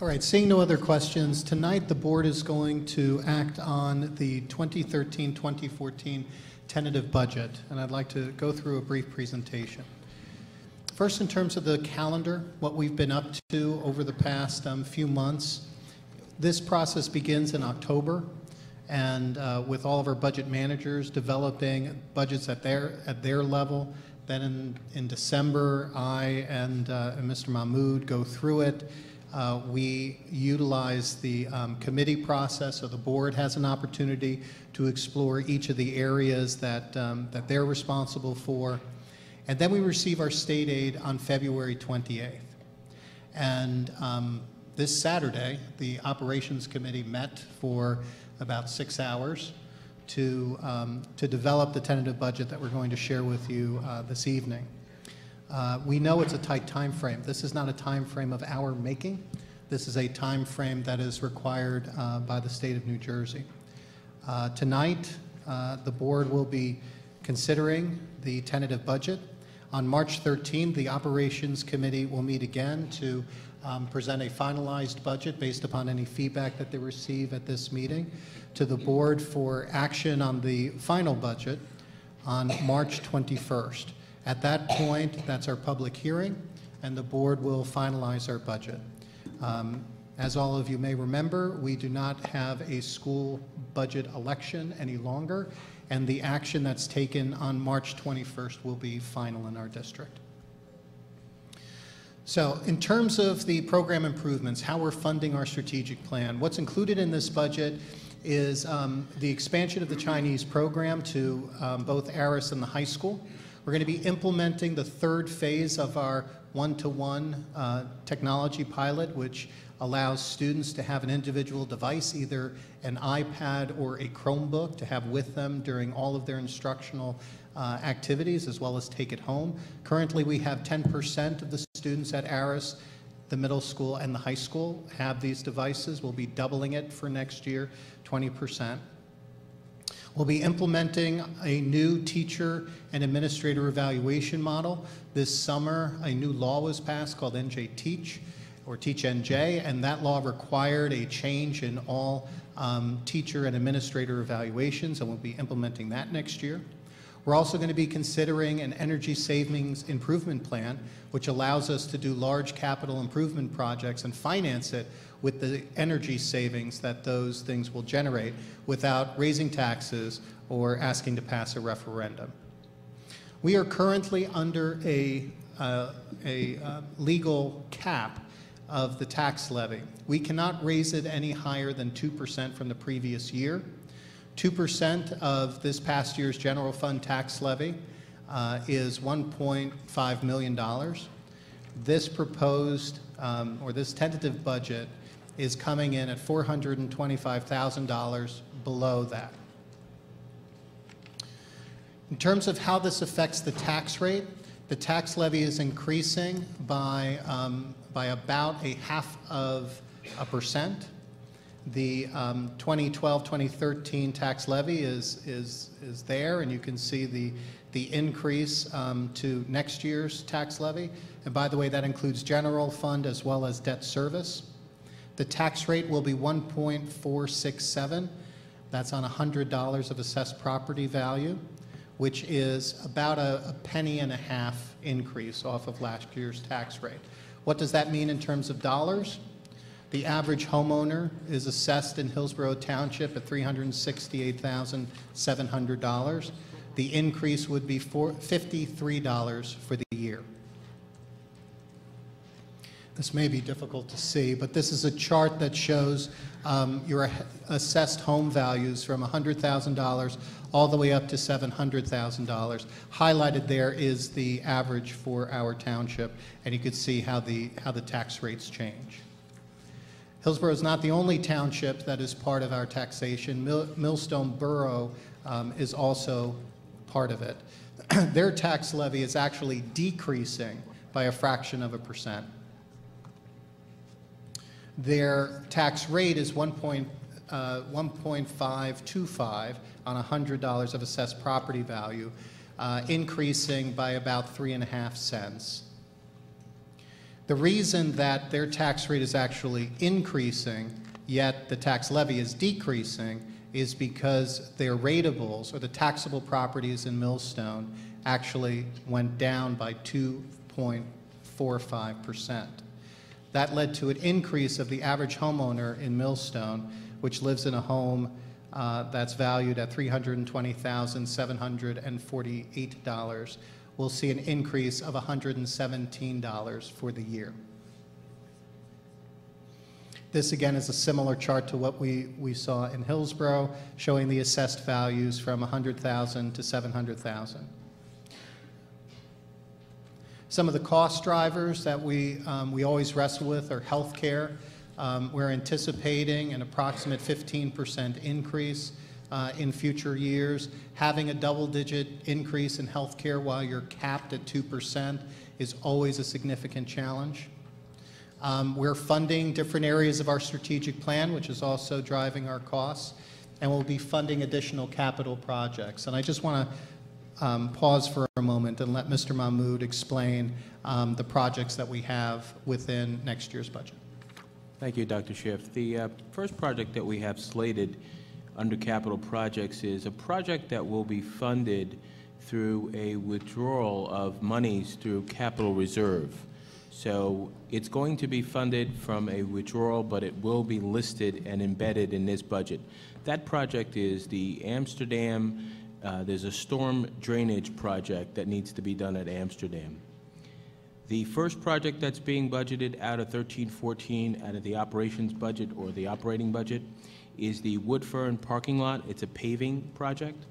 All right, seeing no other questions, tonight the board is going to act on the 2013-2014 tentative budget, and I'd like to go through a brief presentation. First, in terms of the calendar, what we've been up to over the past um, few months, this process begins in October, and uh, with all of our budget managers developing budgets at their at their level. Then in, in December, I and, uh, Mr. Mahmood go through it. Uh, we utilize the um, committee process, so the board has an opportunity to explore each of the areas that, um, that they're responsible for. And then we receive our state aid on February 28th. And um, this Saturday, the operations committee met for about six hours to, um, to develop the tentative budget that we're going to share with you uh, this evening. Uh, we know it's a tight time frame. This is not a time frame of our making. This is a time frame that is required uh, by the state of New Jersey. Uh, tonight, uh, the board will be considering the tentative budget. On March 13, the Operations Committee will meet again to um, present a finalized budget based upon any feedback that they receive at this meeting to the board for action on the final budget on March 21st. At that point, that's our public hearing, and the board will finalize our budget. Um, as all of you may remember, we do not have a school budget election any longer, and the action that's taken on March 21st will be final in our district. So, in terms of the program improvements, how we're funding our strategic plan, what's included in this budget is um, the expansion of the Chinese program to um, both Aris and the high school. We're going to be implementing the third phase of our one-to-one uh, technology pilot, which allows students to have an individual device, either an iPad or a Chromebook, to have with them during all of their instructional uh, activities, as well as take it home. Currently, we have 10% of the students at Aris, the middle school and the high school, have these devices. We'll be doubling it for next year, 20%. We'll be implementing a new teacher and administrator evaluation model. This summer, a new law was passed called NJ Teach, or Teach NJ, and that law required a change in all um, teacher and administrator evaluations, and we'll be implementing that next year. We're also going to be considering an energy savings improvement plan, which allows us to do large capital improvement projects and finance it with the energy savings that those things will generate without raising taxes or asking to pass a referendum. We are currently under a, uh, a uh, legal cap of the tax levy. We cannot raise it any higher than 2% from the previous year. 2% of this past year's general fund tax levy uh, is $1.5 million. This proposed, um, or this tentative budget is coming in at $425,000 below that. In terms of how this affects the tax rate, the tax levy is increasing by, um, by about a half of a percent. The 2012-2013 um, tax levy is, is, is there, and you can see the, the increase um, to next year's tax levy. And by the way, that includes general fund as well as debt service. The tax rate will be 1.467. That's on $100 of assessed property value, which is about a, a penny and a half increase off of last year's tax rate. What does that mean in terms of dollars? The average homeowner is assessed in Hillsborough Township at $368,700. The increase would be $53 for the year. This may be difficult to see, but this is a chart that shows um, your assessed home values from $100,000 all the way up to $700,000. Highlighted there is the average for our township, and you can see how the, how the tax rates change. Hillsborough is not the only township that is part of our taxation. Mill Millstone Borough um, is also part of it. Their tax levy is actually decreasing by a fraction of a percent. Their tax rate is 1.525 uh, on $100 of assessed property value, uh, increasing by about three and a half cents. The reason that their tax rate is actually increasing, yet the tax levy is decreasing, is because their ratables, or the taxable properties in Millstone, actually went down by 2.45%. That led to an increase of the average homeowner in Millstone, which lives in a home uh, that's valued at $320,748, will see an increase of $117 for the year. This again is a similar chart to what we, we saw in Hillsborough, showing the assessed values from 100,000 to 700,000. Some of the cost drivers that we, um, we always wrestle with are healthcare. Um, we're anticipating an approximate 15% increase uh, in future years. Having a double-digit increase in healthcare while you're capped at 2% is always a significant challenge. Um, we're funding different areas of our strategic plan, which is also driving our costs, and we'll be funding additional capital projects. And I just want to um, pause for a moment and let Mr. Mahmood explain um, the projects that we have within next year's budget. Thank you, Dr. Schiff. The uh, first project that we have slated under capital projects is a project that will be funded through a withdrawal of monies through capital reserve. So it's going to be funded from a withdrawal, but it will be listed and embedded in this budget. That project is the Amsterdam, uh, there's a storm drainage project that needs to be done at Amsterdam. The first project that's being budgeted out of 1314, out of the operations budget or the operating budget, is the Woodfern parking lot. It's a paving project.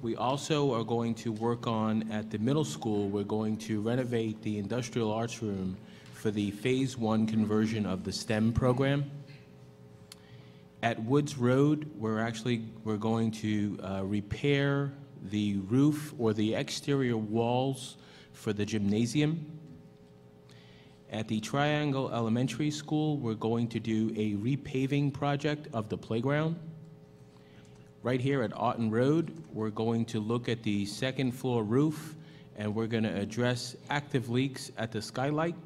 We also are going to work on, at the middle school, we're going to renovate the industrial arts room for the Phase One conversion of the STEM program. At Woods Road, we're actually, we're going to uh, repair the roof or the exterior walls for the gymnasium. At the Triangle Elementary School, we're going to do a repaving project of the playground. Right here at Auten Road, we're going to look at the second floor roof and we're going to address active leaks at the skylight.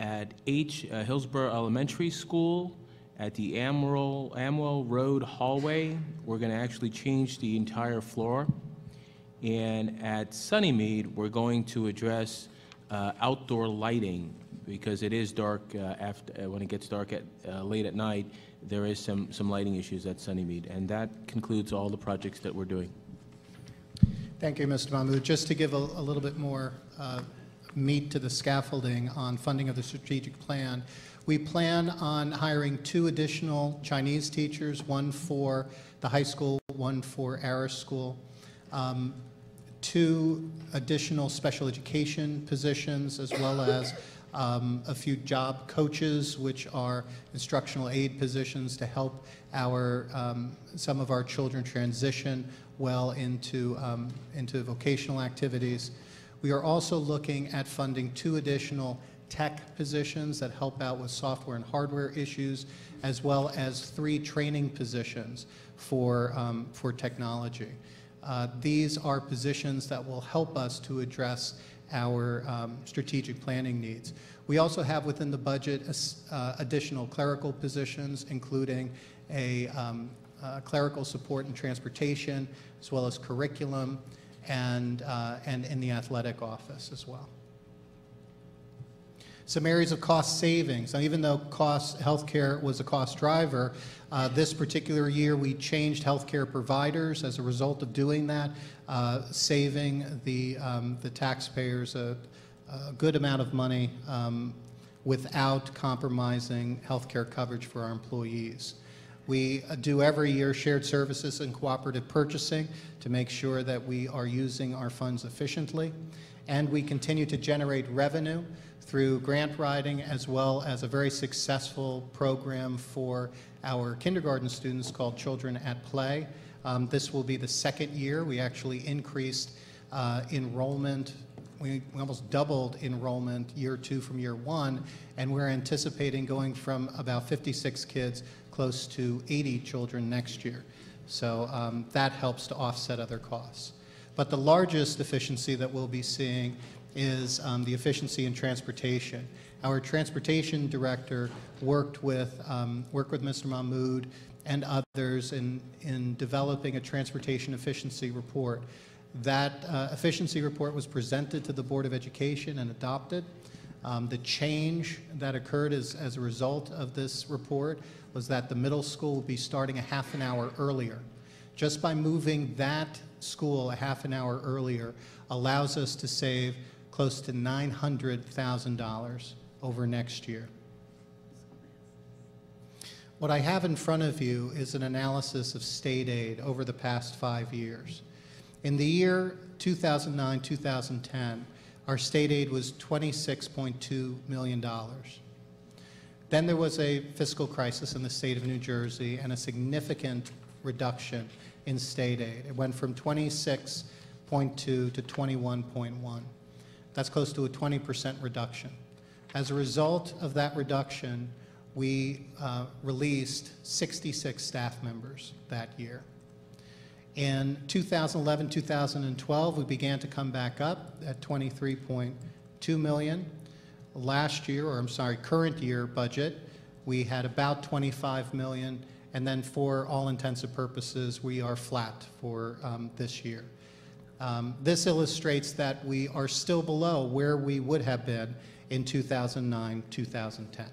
At H uh, Hillsborough Elementary School, at the Amwell Road hallway, we're going to actually change the entire floor. And at Sunnymead, we're going to address uh, outdoor lighting because it is dark uh, after, uh, when it gets dark at, uh, late at night there is some, some lighting issues at Sunnymead. And that concludes all the projects that we're doing. Thank you, Mr. Mahmood. Just to give a, a little bit more uh, meat to the scaffolding on funding of the strategic plan, we plan on hiring two additional Chinese teachers, one for the high school, one for Aris School. Um, two additional special education positions, as well as um, a few job coaches, which are instructional aid positions to help our um, some of our children transition well into um, into vocational activities. We are also looking at funding two additional tech positions that help out with software and hardware issues, as well as three training positions for for technology. Uh, these are positions that will help us to address our um, strategic planning needs. We also have within the budget uh, additional clerical positions, including a um, uh, clerical support and transportation, as well as curriculum, and, uh, and in the athletic office as well. Some areas of cost savings. Now, even though cost healthcare was a cost driver, uh, this particular year we changed healthcare providers as a result of doing that, uh, saving the, um, the taxpayers a, a, good amount of money um, without compromising healthcare coverage for our employees. We uh, do every year shared services and cooperative purchasing to make sure that we are using our funds efficiently. And we continue to generate revenue through grant writing as well as a very successful program for our kindergarten students called Children at Play. Um, this will be the second year. We actually increased uh, enrollment. We, we almost doubled enrollment year two from year one, and we're anticipating going from about 56 kids close to 80 children next year. So um, that helps to offset other costs. But the largest efficiency that we'll be seeing is um, the efficiency in transportation. Our transportation director worked with, um, worked with Mr. Mahmood and others in, in developing a transportation efficiency report. That uh, efficiency report was presented to the Board of Education and adopted. Um, The change that occurred as, as a result of this report was that the middle school will be starting a half an hour earlier. Just by moving that school a half an hour earlier allows us to save close to $900,000 over next year. What I have in front of you is an analysis of state aid over the past five years. In the year 2009 2010, our state aid was $26.2 million. Then there was a fiscal crisis in the state of New Jersey and a significant reduction in state aid. It went from 26.2 to 21.1. That's close to a 20% reduction. As a result of that reduction, we uh, released 66 staff members that year. In 2011, 2012, we began to come back up at 23.2 million. Last year, or I'm sorry, current year budget, we had about 25 million, and then for all intents and purposes, we are flat for um, this year. Um, This illustrates that we are still below where we would have been in 2009, 2010.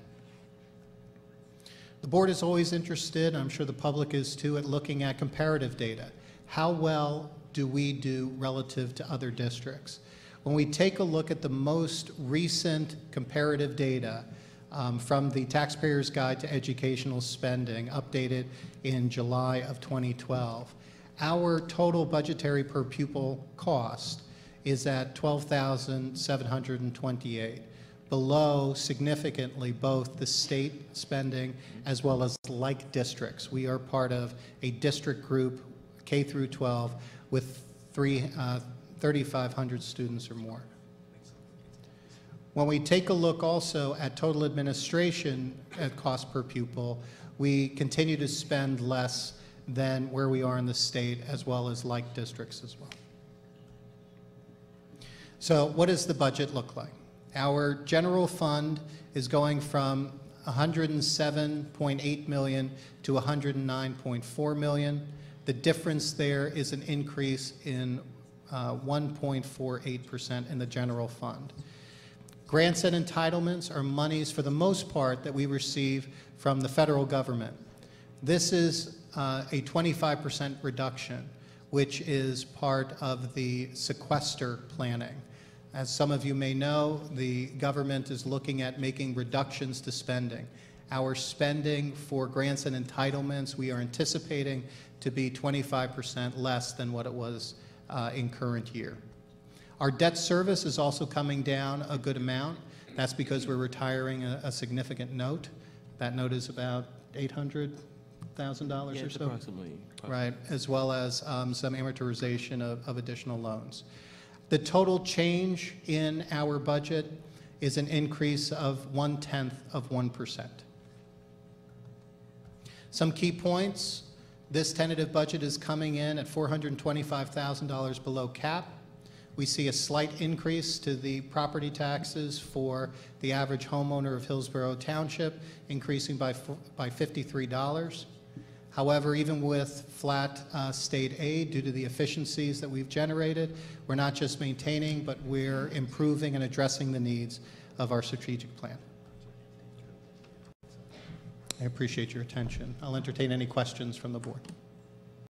The board is always interested, I'm sure the public is too, at looking at comparative data. How well do we do relative to other districts? When we take a look at the most recent comparative data um, from the Taxpayer's Guide to Educational Spending, updated in July of 2012, our total budgetary per pupil cost is at 12,728 below significantly both the state spending as well as like districts. We are part of a district group, K through 12, with three, uh, 3,500 students or more. When we take a look also at total administration at cost per pupil, we continue to spend less than where we are in the state as well as like districts as well. So what does the budget look like? Our general fund is going from 107.8 million to 109.4 million. The difference there is an increase in uh, 1.48% in the general fund. Grants and entitlements are monies, for the most part, that we receive from the federal government. This is uh, a 25% reduction, which is part of the sequester planning. As some of you may know, the government is looking at making reductions to spending. Our spending for grants and entitlements, we are anticipating to be 25% less than what it was uh, in current year. Our debt service is also coming down a good amount. That's because we're retiring a, a significant note. That note is about $800,000 Yeah, or it's so. approximately. Right, as well as um, some amortization of, of additional loans. The total change in our budget is an increase of one-tenth of 1%. Some key points, this tentative budget is coming in at $425,000 below cap. We see a slight increase to the property taxes for the average homeowner of Hillsborough Township, increasing by, f- by $53. However, even with flat uh, state aid, due to the efficiencies that we've generated, we're not just maintaining, but we're improving and addressing the needs of our strategic plan. I appreciate your attention. I'll entertain any questions from the board.